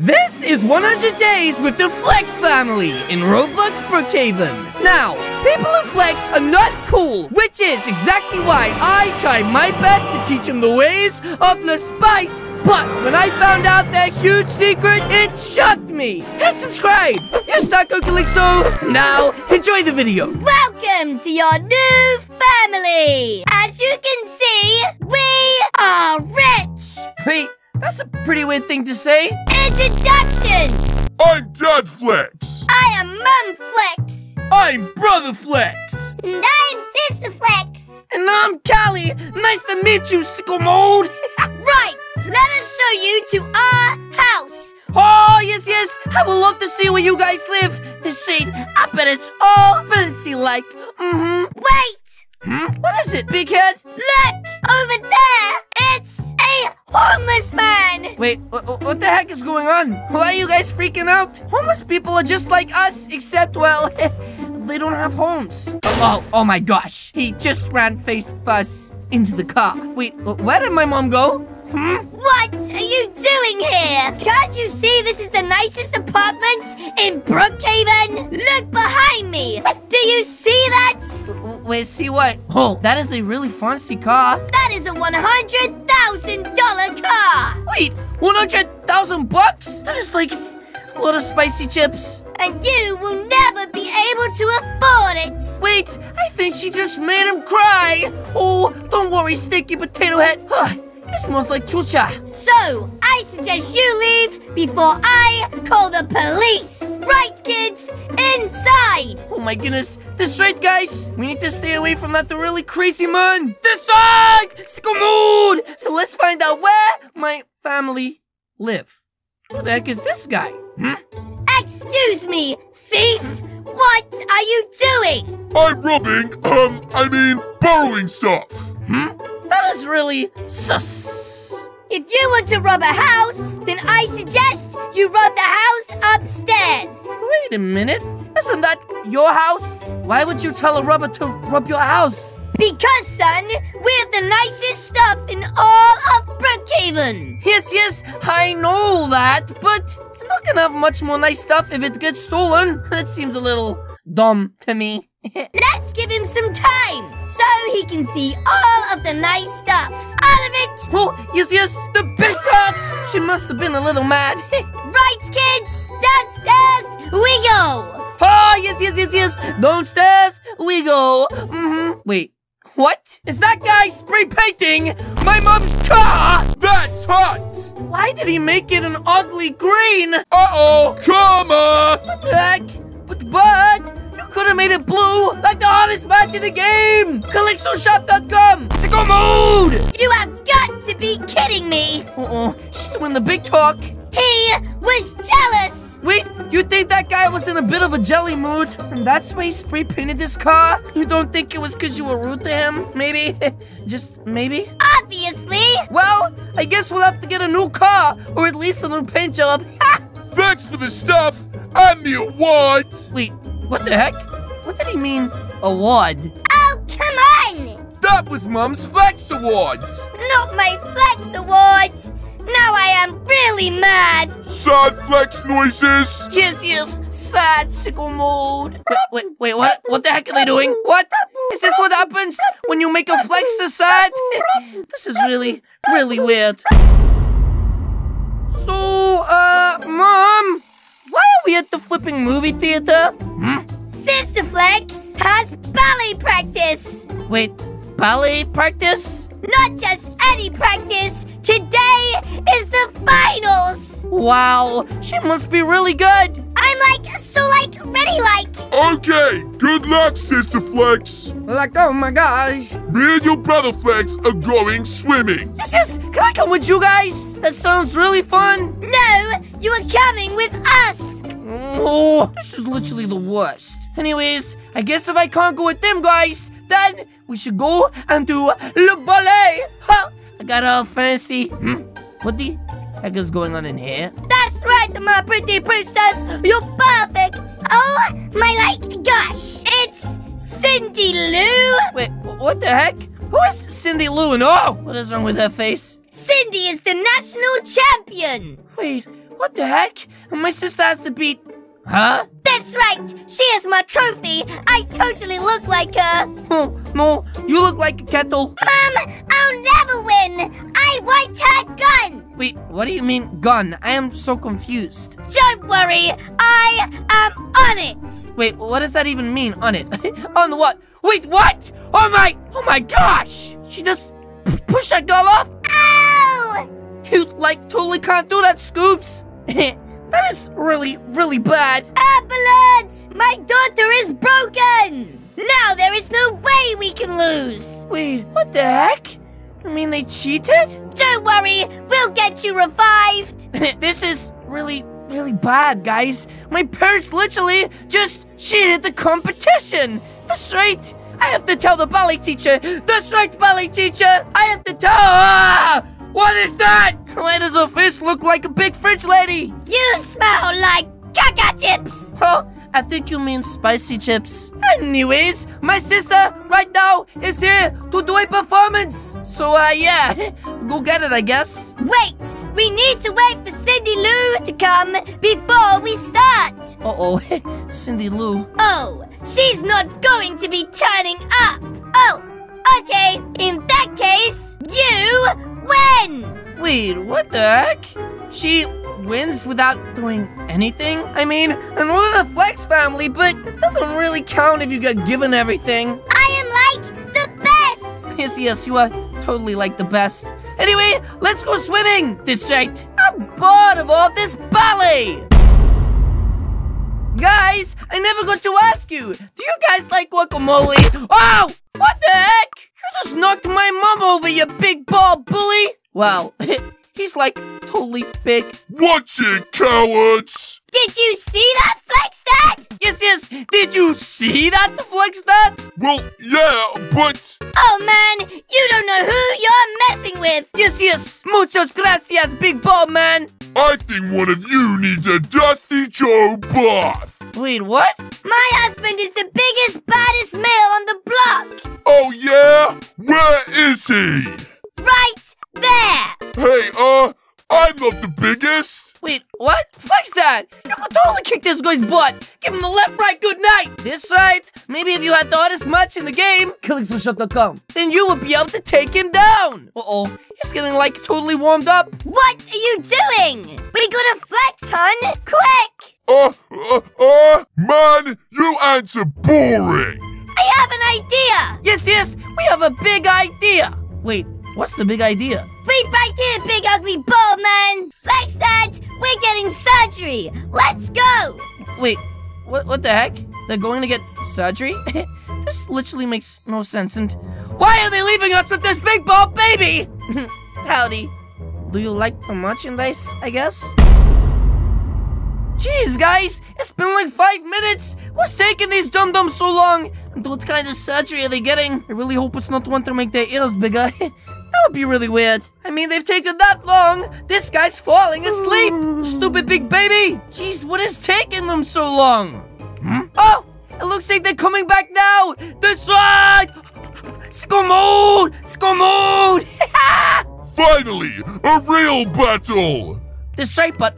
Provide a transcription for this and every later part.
This is 100 Days with the Flex family in Roblox Brookhaven. Now, people who flex are not cool, which is exactly why I try my best to teach them the ways of the spice. But when I found out their huge secret, it shocked me. Hit subscribe. Here's Taco Calixo. Now, enjoy the video. Welcome to your new family! As you can see, we are rich! Wait, that's a pretty weird thing to say. Introductions! I'm Dad Flex. I am Mum Flex! I'm Brother Flex. And I'm Sister Flex! And I'm Callie. Nice to meet you, Sickle Mode. Right, so let us show you to our house! Oh, yes, yes. I would love to see where you guys live. This shade, I bet it's all fancy-like. Mm-hmm. Wait! Hmm? What is it, big head? Look! What the heck is going on? Why are you guys freaking out? Homeless people are just like us, except, well, they don't have homes. Oh, oh, oh my gosh. He just ran face first into the car. Wait, where did my mom go? Hmm? What are you doing here? Can't you see this is the nicest apartment in Brookhaven? Look behind me! Do you see that? W- Wait, see what? Oh, that is a really fancy car. That is a $100,000 car! Wait, 100,000 bucks? That is like a lot of spicy chips. And you will never be able to afford it! Wait, I think she just made him cry. Oh, don't worry, Stinky Potato Head. It smells like chucha. So, I suggest you leave before I call the police! Right, kids? Inside! Oh my goodness, this right, guys. We need to stay away from that really crazy man. This side, Sickle mood. So let's find out where my family live. Who the heck is this guy? Hmm? Excuse me, thief! What are you doing? I'm robbing, um, I mean, borrowing stuff. Hmm? That is really sus. If you want to rob a house, then I suggest you rob the house upstairs. Wait a minute. Isn't that your house? Why would you tell a robber to rob your house? Because, son, we have the nicest stuff in all of Brookhaven. Yes, yes, I know that, but you're not gonna have much more nice stuff if it gets stolen. That seems a little dumb to me. Let's give him some time so he can see all of the nice stuff. All of it. oh, yes, yes, the big talk! She must have been a little mad. Right, kids? Downstairs we go. oh, yes, yes, yes, yes, downstairs we go. Mm-hmm. Wait, what? Is that guy spray painting my mom's car? That's hot. Why did he make it an ugly green? Uh-oh, trauma. What the heck? But, but, you could have made it blue like the hottest match in the game! CalixoShop.com! Sicko mode! You have got to be kidding me. Uh-oh, she's doing the big talk. He was jealous. Wait, you think that guy was in a bit of a jelly mood? And that's why he spray painted his car? You don't think it was because you were rude to him? Maybe? Just maybe? Obviously. Well, I guess we'll have to get a new car, or at least a new paint job. Thanks for the stuff and the awards. Wait, what the heck? What did he mean, award? Oh, come on. That was Mum's Flex Awards. Not my Flex Awards. Now I am really mad. Sad Flex noises. Yes, yes, sad sickle mode. Wait, wait, wait, what? What the heck are they doing? What? Is this what happens when you make a flex a sad? this is really, really weird. So, uh, Mom, why are we at the flipping movie theater? Hmm? Sister Flex has ballet practice. Wait, ballet practice? Not just any practice. Today is the finals. Wow, she must be really good. I'm like, so like, ready like. Okay, good luck, Sister Flex. Like, oh my gosh. Me and your brother Flex are going swimming. Yes, yes, can I come with you guys? That sounds really fun. No, you are coming with us. Oh, this is literally the worst. Anyways, I guess if I can't go with them guys, then we should go and do le ballet. Ha! I got all fancy. Hmm? What the heck is going on in here? That's right, my pretty princess. You're perfect. Oh my like gosh, it's Cindy Lou. Wait, what the heck? Who is Cindy Lou and oh, what is wrong with her face? Cindy is the national champion. Wait, what the heck? My sister has to beat... Huh? That's right! She is my trophy! I totally look like her! Oh, no, you look like a kettle. Mom, I'll never win! I want her gun! Wait, what do you mean gun? I am so confused. Don't worry, I am on it! Wait, what does that even mean, on it? on what? Wait, what? Oh my, oh my gosh! She just pushed that girl off? Ow! You, like, totally can't do that, Scoops. that is really, really bad. Ambulance! My daughter is broken! Now there is no way we can lose! Wait, what the heck? I mean, they cheated? Don't worry, we'll get you revived! this is really, really bad, guys. My parents literally just cheated the competition. That's right. I have to tell the ballet teacher. That's right, ballet teacher. I have to tell her. What is that? Why does her face look like a big fridge lady? You smell like caca chips! Oh, I think you mean spicy chips. Anyways, my sister right now is here to do a performance. So, uh, yeah, go get it, I guess. Wait! We need to wait for Cindy Lou to come before we start! Uh-oh, Cindy Lou. Oh, she's not going to be turning up! Oh, okay, in that case, you win! Wait, what the heck? She wins without doing anything? I mean, I'm they're the Flex family, but it doesn't really count if you get given everything. I am like the best! Yes, yes, you are totally like the best. Anyway, let's go swimming! This right. I'm bored of all this ballet! Guys, I never got to ask you. Do you guys like guacamole? Oh! What the heck? You just knocked my mom over, you big ball bully! Wow, he's like totally big. Watch it, cowards! Did you see that, Flexstat? Yes, yes, did you see that, the flex that? Well, yeah, but Oh man, you don't know who you're messing with! Yes, yes, muchas gracias, big ball man. I think one of you needs a Dusty Joe bath. Wait, what? My husband is the biggest, baddest male on the block! Oh yeah? Where is he? Right there! Hey, uh, I'm not the biggest. Wait, what? Flex that! You could totally kick this guy's butt! Give him the left, right, good night! This right? Maybe if you had the hardest match in the game, KillingSmashUp.com, then you would be able to take him down! Uh-oh, he's getting like totally warmed up. What are you doing? We gotta flex, hun! Quick! Uh, uh, uh, man, you answer boring. I have an idea! Yes, yes, we have a big idea! Wait, what's the big idea? Wait right here, big ugly bald man! Flex that! We're getting surgery! Let's go! Wait, what, what the heck? They're going to get surgery? this literally makes no sense, and why are they leaving us with this big bald baby? Howdy. Do you like the merchandise, I guess? Jeez, guys, it's been like five minutes. What's taking these dum-dums so long? And what kind of surgery are they getting? I really hope it's not one to make their ears bigger. that would be really weird. I mean, they've taken that long. This guy's falling asleep. Stupid big baby. Jeez, what is taking them so long? Hmm? Oh, it looks like they're coming back now. This side. Scomood! Scomood! Finally, a real battle. This right, but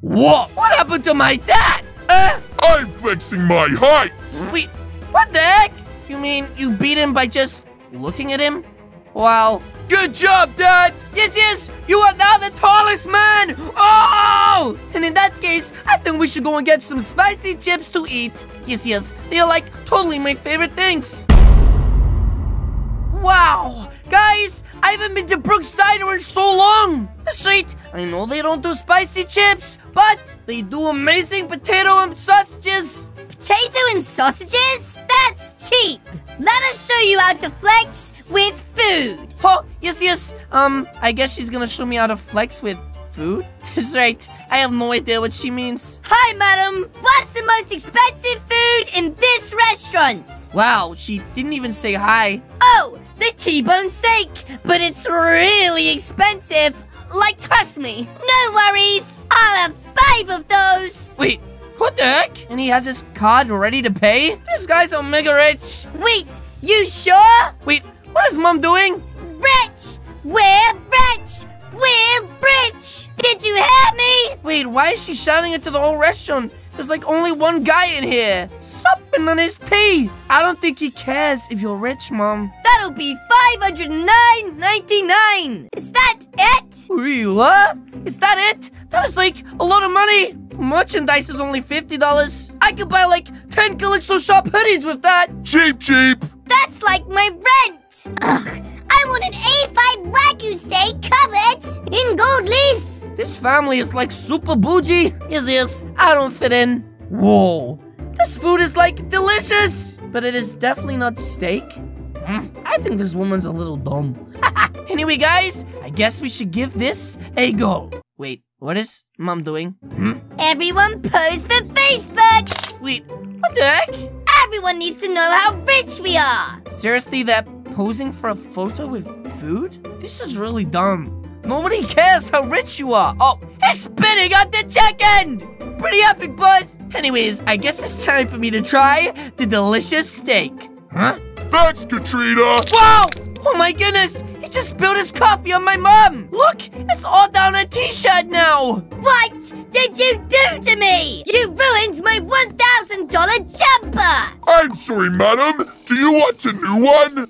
what? What happened to my dad? Uh, I'm flexing my height. wait, what the heck? You mean you beat him by just looking at him? Wow. Good job, Dad! Yes, yes! You are now the tallest man! Oh! And in that case, I think we should go and get some spicy chips to eat. Yes, yes, they are like totally my favorite things. Wow! Guys, I haven't been to Brooks Diner in so long! That's right, I know they don't do spicy chips, but they do amazing potato and sausages! Potato and sausages? That's cheap! Let us show you how to flex with food! Oh, yes, yes, um, I guess she's gonna show me how to flex with food? That's right, I have no idea what she means. Hi, madam! What's the most expensive food in this restaurant? Wow, she didn't even say hi. Oh, the T-bone steak! But it's really expensive! Like, trust me, no worries! I'll have five of those! Wait, what the heck? And he has his card ready to pay? This guy's a mega rich. Wait, you sure? Wait, what is mom doing? Rich! We're rich! We're rich! Did you hear me? Wait, why is she shouting it to the whole restaurant? There's like only one guy in here, supping on his tea. I don't think he cares if you're rich, Mom. That'll be $509.99. Is that it? Wait, what? Is that it? That is like a lot of money. Merchandise is only $50. I could buy like 10 Calixo Shop hoodies with that. Cheap, cheap. That's like my rent. Ugh, I want an A5 Wagyu steak covered in gold leaves. This family is like super bougie. Yes, yes, I don't fit in. Whoa, this food is like delicious, but it is definitely not steak. Mm, I think this woman's a little dumb. anyway, guys, I guess we should give this a go. Wait, what is mom doing? Hmm? Everyone pose for Facebook. Wait, what the heck? Everyone needs to know how rich we are. Seriously, that posing for a photo with food? This is really dumb. Nobody cares how rich you are. Oh, he's spinning on the chicken! Pretty epic, bud. Anyways, I guess it's time for me to try the delicious steak. Huh? Thanks, Katrina. Wow! Oh my goodness! He just spilled his coffee on my mom! Look! It's all down her t-shirt now! What did you do to me? You ruined my $1,000 jumper. I'm sorry, madam. Do you want a new one?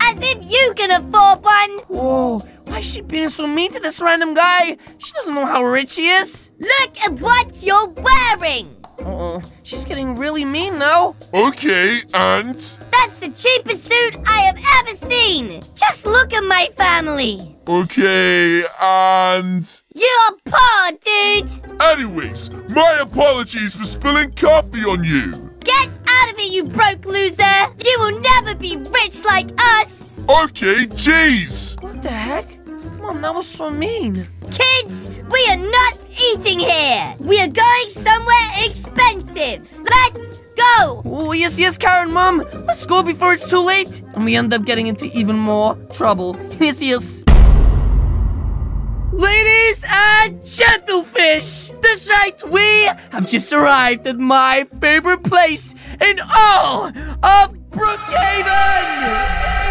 As if you can afford one. Whoa, why is she being so mean to this random guy? She doesn't know how rich he is. Look at what you're wearing. Uh-oh, she's getting really mean now. Okay, and That's the cheapest suit I have ever seen. Just look at my family. okay, and You're poor, dude. anyways, my apologies for spilling coffee on you. Get out of it, you broke loser. You will never be rich like us. Okay, jeez. What the heck? Mom, that was so mean. Kids, we are not eating here. We are going somewhere expensive. Let's go. Oh, yes, yes, Karen, Mom. Let's go before it's too late. And we end up getting into even more trouble. Yes, yes. Ladies and gentlefish, that's right, we have just arrived at my favorite place in all of Brookhaven!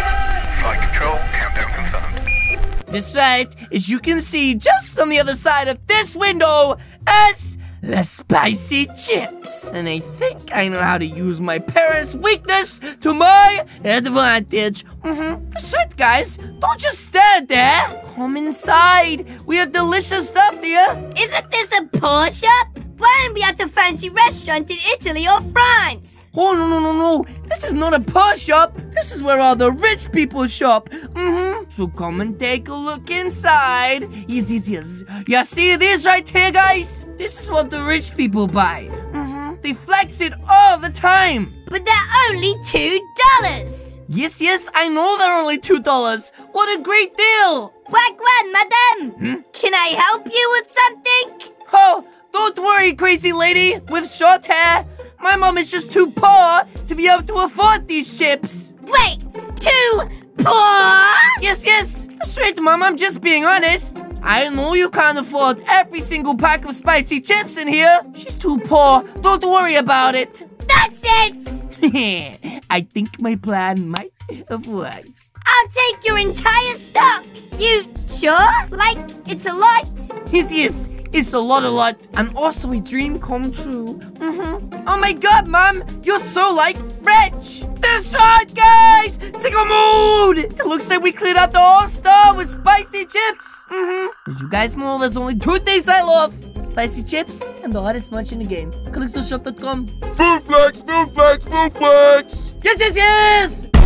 That's right, as you can see just on the other side of this window, as the spicy chips. And I think I know how to use my parents' weakness to my advantage. Mm-hmm. That's right, guys. Don't just stand there. Come inside. We have delicious stuff here. Isn't this a poor shop? Why aren't we at a fancy restaurant in Italy or France? Oh, no, no, no, no. This is not a poor shop. This is where all the rich people shop. Mm-hmm. So come and take a look inside. Yes, yes, yes. You see this right here, guys? This is what the rich people buy. Mm-hmm. They flex it all the time. But they're only two dollars. Yes, yes, I know they're only $2. What a great deal. Wagwan, madam. Can I help you with something? Oh, don't worry, crazy lady with short hair. My mom is just too poor to be able to afford these chips. Wait, too poor? Yes, yes, that's right, Mom. I'm just being honest. I know you can't afford every single pack of spicy chips in here. She's too poor. Don't worry about it. That's it. I think my plan might have worked. I'll take your entire stock. You sure? Like it's a lot? Yes, yes, it's a lot, a lot, and also a dream come true. Mm-hmm. Oh my God, Mom, you're so like rich. The shot, guys, single mood. It looks like we cleared out the whole store with spicy chips. Mm-hmm. Did you guys know there's only two things I love? Spicy chips and the hottest munch in the game. CollectorShop.com. Food flex, food flex, food flex. Yes, yes, yes!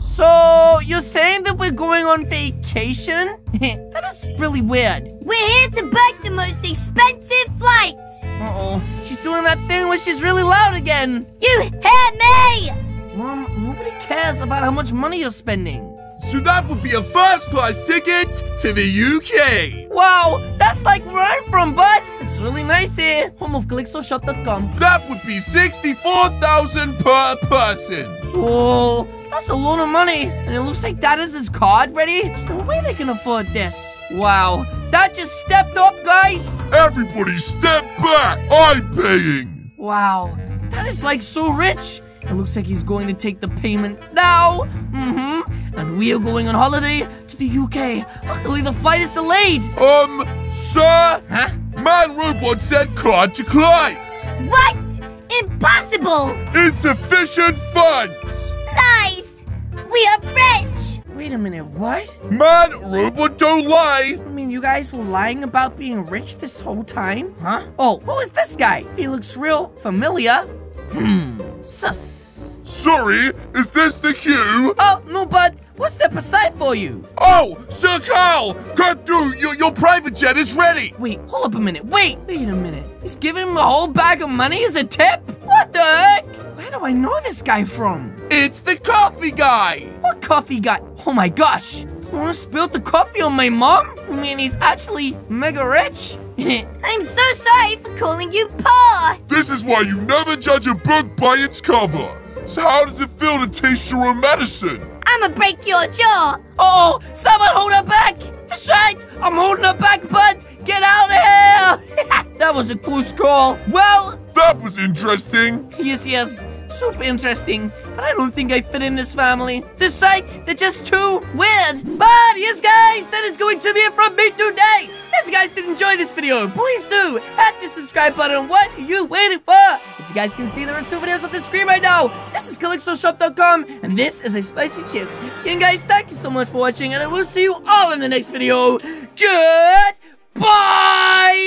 So, you're saying that we're going on vacation? that is really weird. We're here to book the most expensive flight. Uh-oh. She's doing that thing where she's really loud again. You hear me? Mom, nobody cares about how much money you're spending. So that would be a first class ticket to the UK. Wow, that's like where I'm from, bud. It's really nice here. Home of CalixoShop.com. That would be 64,000 per person. Whoa, that's a lot of money. And it looks like that is his card ready. There's no way they can afford this. Wow, that just stepped up, guys. Everybody step back. I'm paying. Wow, that is like so rich. It looks like he's going to take the payment now. Mm-hmm. And we are going on holiday to the UK. Luckily, the flight is delayed. Um, sir? Huh? Man Robot said card declined. What? Impossible! Insufficient funds. Lies! We are rich! Wait a minute, what? Man Robot don't lie. I mean, you guys were lying about being rich this whole time? Huh? Oh, who is this guy? He looks real familiar. Hmm, sus. Sorry, is this the queue? Oh, no, bud. We'll step aside for you. Oh, Sir Carl, cut through. Your, your private jet is ready. Wait, hold up a minute. Wait, wait a minute. He's giving him a whole bag of money as a tip? What the heck? Where do I know this guy from? It's the coffee guy. What coffee guy? Oh my gosh. You wanna spill the coffee on my mom? I mean, he's actually mega rich. I'm so sorry for calling you poor! This is why you never judge a book by its cover. So how does it feel to taste your own medicine? I'ma break your jaw! oh, someone hold her back. Distract. I'm holding her back, bud. Get out of here. that was a close call. Well, That was interesting. Yes, yes. Super interesting, but I don't think I fit in this family. This site, they're just too weird. But yes, guys, that is going to be it from me today. If you guys did enjoy this video, please do hit the subscribe button. What are you waiting for? As you guys can see, there are two videos on the screen right now. This is CalixoShop.com, and this is a spicy chip. Again, guys, thank you so much for watching, and I will see you all in the next video. Goodbye!